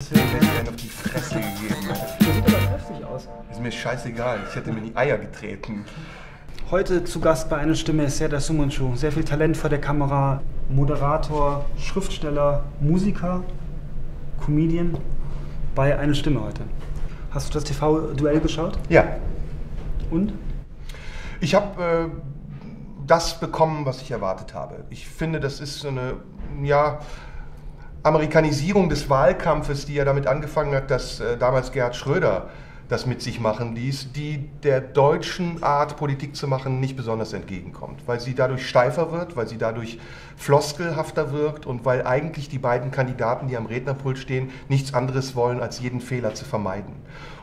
Auf die Fresse gegeben. Das sieht aber kräftig aus. Ist mir scheißegal. Ich hätte mir die Eier getreten. Heute zu Gast bei einer Stimme ist Serdar Sumuncu. Sehr viel Talent vor der Kamera, Moderator, Schriftsteller, Musiker, Comedian. Bei einer Stimme heute. Hast du das TV-Duell geschaut? Ja. Und? Ich habe äh, das bekommen, was ich erwartet habe. Ich finde, das ist so eine, ja, Amerikanisierung des Wahlkampfes, die ja damit angefangen hat, dass äh, damals Gerhard Schröder das mit sich machen ließ, die der deutschen Art, Politik zu machen, nicht besonders entgegenkommt, weil sie dadurch steifer wird, weil sie dadurch floskelhafter wirkt und weil eigentlich die beiden Kandidaten, die am Rednerpult stehen, nichts anderes wollen, als jeden Fehler zu vermeiden.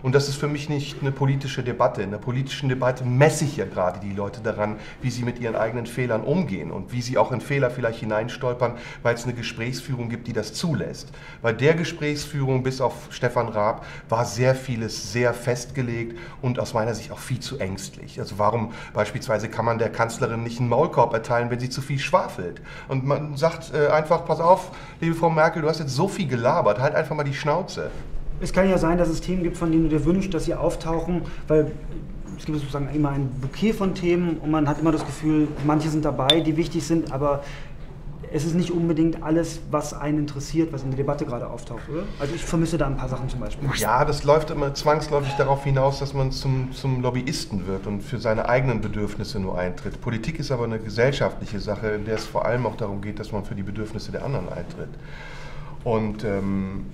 Und das ist für mich nicht eine politische Debatte. In der politischen Debatte messe ich ja gerade die Leute daran, wie sie mit ihren eigenen Fehlern umgehen und wie sie auch in Fehler vielleicht hineinstolpern, weil es eine Gesprächsführung gibt, die das zulässt. Bei der Gesprächsführung, bis auf Stefan Raab, war sehr vieles sehr festgelegt und aus meiner Sicht auch viel zu ängstlich. Also warum beispielsweise kann man der Kanzlerin nicht einen Maulkorb erteilen, wenn sie zu viel schwafelt? Und man sagt äh, einfach, pass auf, liebe Frau Merkel, du hast jetzt so viel gelabert, halt einfach mal die Schnauze. Es kann ja sein, dass es Themen gibt, von denen du dir wünschst, dass sie auftauchen, weil es gibt sozusagen immer ein Bouquet von Themen und man hat immer das Gefühl, manche sind dabei, die wichtig sind, aber es ist nicht unbedingt alles, was einen interessiert, was in der Debatte gerade auftaucht, oder? Also ich vermisse da ein paar Sachen zum Beispiel. Ja, das läuft immer zwangsläufig darauf hinaus, dass man zum, zum Lobbyisten wird und für seine eigenen Bedürfnisse nur eintritt. Politik ist aber eine gesellschaftliche Sache, in der es vor allem auch darum geht, dass man für die Bedürfnisse der anderen eintritt. Und ähm,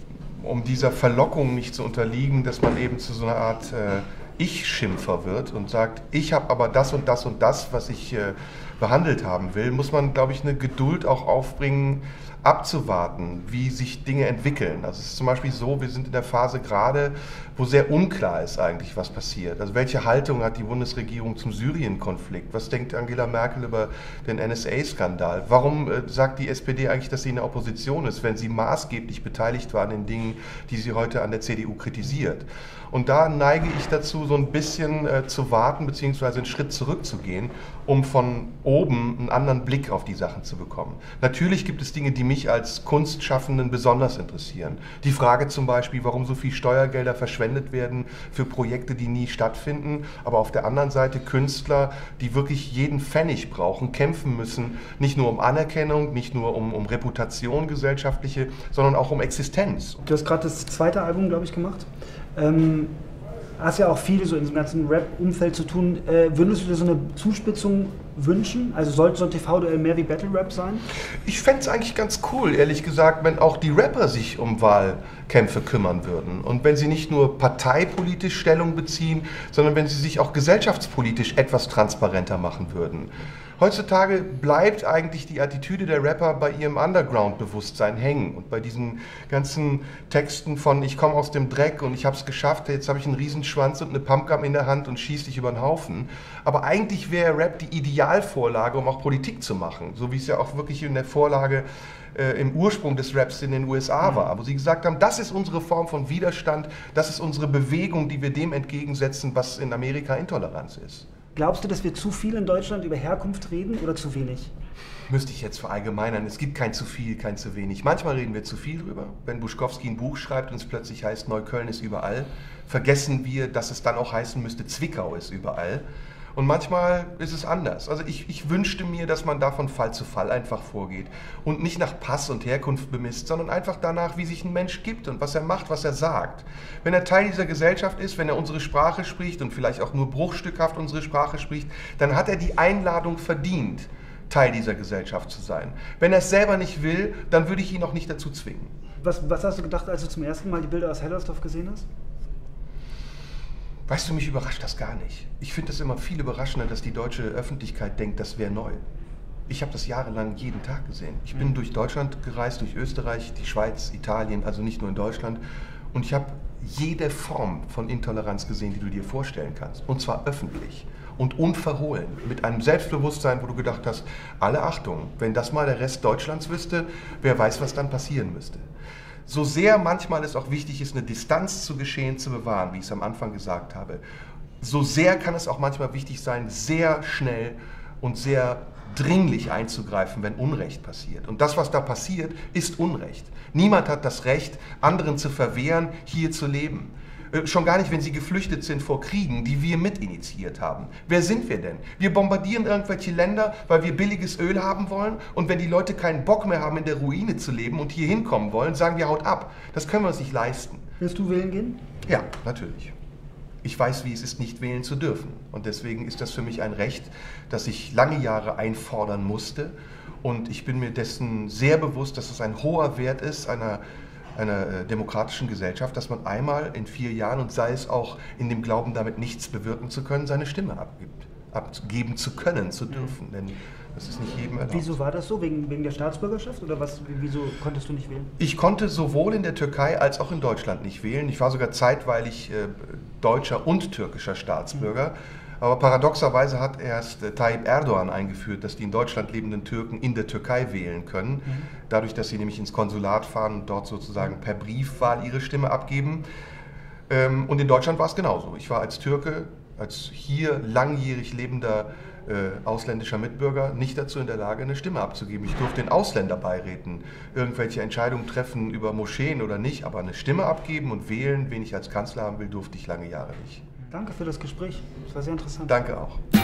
um dieser Verlockung nicht zu unterliegen, dass man eben zu so einer Art äh, Ich-Schimpfer wird und sagt, ich habe aber das und das und das, was ich äh, behandelt haben will, muss man, glaube ich, eine Geduld auch aufbringen, abzuwarten, wie sich Dinge entwickeln. Also es ist zum Beispiel so, wir sind in der Phase gerade, wo sehr unklar ist eigentlich, was passiert. Also welche Haltung hat die Bundesregierung zum Syrien-Konflikt? Was denkt Angela Merkel über den NSA-Skandal? Warum äh, sagt die SPD eigentlich, dass sie in der Opposition ist, wenn sie maßgeblich beteiligt war an den Dingen, die sie heute an der CDU kritisiert? Und da neige ich dazu, so ein bisschen äh, zu warten, beziehungsweise einen Schritt zurückzugehen, um von oben einen anderen Blick auf die Sachen zu bekommen. Natürlich gibt es Dinge, die mich als Kunstschaffenden besonders interessieren. Die Frage zum Beispiel, warum so viel Steuergelder verschwendet werden für Projekte, die nie stattfinden, aber auf der anderen Seite Künstler, die wirklich jeden Pfennig brauchen, kämpfen müssen, nicht nur um Anerkennung, nicht nur um, um Reputation gesellschaftliche, sondern auch um Existenz. Du hast gerade das zweite Album, glaube ich, gemacht. Ähm, hast ja auch viel so in diesem ganzen Rap-Umfeld zu tun. Äh, würdest du dir so eine Zuspitzung wünschen? Also sollte so ein TV-Duell mehr wie Battle-Rap sein? Ich fände es eigentlich ganz cool, ehrlich gesagt, wenn auch die Rapper sich um Wahlkämpfe kümmern würden. Und wenn sie nicht nur parteipolitisch Stellung beziehen, sondern wenn sie sich auch gesellschaftspolitisch etwas transparenter machen würden. Heutzutage bleibt eigentlich die Attitüde der Rapper bei ihrem Underground-Bewusstsein hängen und bei diesen ganzen Texten von ich komme aus dem Dreck und ich habe es geschafft, jetzt habe ich einen Riesenschwanz und eine Pumpgun in der Hand und schieße dich über den Haufen. Aber eigentlich wäre Rap die Idealvorlage, um auch Politik zu machen, so wie es ja auch wirklich in der Vorlage äh, im Ursprung des Raps in den USA war, wo sie gesagt haben, das ist unsere Form von Widerstand, das ist unsere Bewegung, die wir dem entgegensetzen, was in Amerika Intoleranz ist. Glaubst du, dass wir zu viel in Deutschland über Herkunft reden oder zu wenig? Müsste ich jetzt verallgemeinern. Es gibt kein zu viel, kein zu wenig. Manchmal reden wir zu viel drüber. Wenn Buschkowski ein Buch schreibt und es plötzlich heißt, Neukölln ist überall, vergessen wir, dass es dann auch heißen müsste, Zwickau ist überall. Und manchmal ist es anders. Also ich, ich, wünschte mir, dass man da von Fall zu Fall einfach vorgeht und nicht nach Pass und Herkunft bemisst, sondern einfach danach, wie sich ein Mensch gibt und was er macht, was er sagt. Wenn er Teil dieser Gesellschaft ist, wenn er unsere Sprache spricht und vielleicht auch nur bruchstückhaft unsere Sprache spricht, dann hat er die Einladung verdient, Teil dieser Gesellschaft zu sein. Wenn er es selber nicht will, dann würde ich ihn auch nicht dazu zwingen. Was, was hast du gedacht, als du zum ersten Mal die Bilder aus Hellersdorf gesehen hast? Weißt du, mich überrascht das gar nicht. Ich finde es immer viel überraschender, dass die deutsche Öffentlichkeit denkt, das wäre neu. Ich habe das jahrelang jeden Tag gesehen. Ich bin mhm. durch Deutschland gereist, durch Österreich, die Schweiz, Italien, also nicht nur in Deutschland. Und ich habe jede Form von Intoleranz gesehen, die du dir vorstellen kannst. Und zwar öffentlich und unverhohlen. Mit einem Selbstbewusstsein, wo du gedacht hast, alle Achtung, wenn das mal der Rest Deutschlands wüsste, wer weiß, was dann passieren müsste so sehr manchmal es auch wichtig ist, eine Distanz zu Geschehen zu bewahren, wie ich es am Anfang gesagt habe, so sehr kann es auch manchmal wichtig sein, sehr schnell und sehr dringlich einzugreifen, wenn Unrecht passiert. Und das, was da passiert, ist Unrecht. Niemand hat das Recht, anderen zu verwehren, hier zu leben. Äh, schon gar nicht, wenn sie geflüchtet sind vor Kriegen, die wir mitinitiiert haben. Wer sind wir denn? Wir bombardieren irgendwelche Länder, weil wir billiges Öl haben wollen. Und wenn die Leute keinen Bock mehr haben, in der Ruine zu leben und hier hinkommen wollen, sagen wir, haut ab. Das können wir uns nicht leisten. Willst du wählen gehen? Ja, natürlich. Ich weiß, wie es ist, nicht wählen zu dürfen. Und deswegen ist das für mich ein Recht, das ich lange Jahre einfordern musste. Und ich bin mir dessen sehr bewusst, dass es ein hoher Wert ist, einer einer äh, demokratischen Gesellschaft, dass man einmal in vier Jahren und sei es auch in dem Glauben, damit nichts bewirken zu können, seine Stimme abgibt, abgeben zu können, zu dürfen. Mhm. Denn das ist nicht jedem erlaubt. Wieso war das so? Wegen, wegen der Staatsbürgerschaft oder was? Wieso konntest du nicht wählen? Ich konnte sowohl in der Türkei als auch in Deutschland nicht wählen. Ich war sogar zeitweilig äh, deutscher und türkischer Staatsbürger. Mhm aber paradoxerweise hat erst äh, Tayyip Erdogan eingeführt, dass die in Deutschland lebenden Türken in der Türkei wählen können. Mhm. Dadurch, dass sie nämlich ins Konsulat fahren und dort sozusagen per Briefwahl ihre Stimme abgeben. Ähm, und in Deutschland war es genauso. Ich war als Türke, als hier langjährig lebender äh, ausländischer Mitbürger nicht dazu in der Lage, eine Stimme abzugeben. Ich durfte in Ausländerbeiräten irgendwelche Entscheidungen treffen über Moscheen oder nicht, aber eine Stimme abgeben und wählen, wen ich als Kanzler haben will, durfte ich lange Jahre nicht. Danke für das Gespräch. Das war sehr interessant. Danke auch.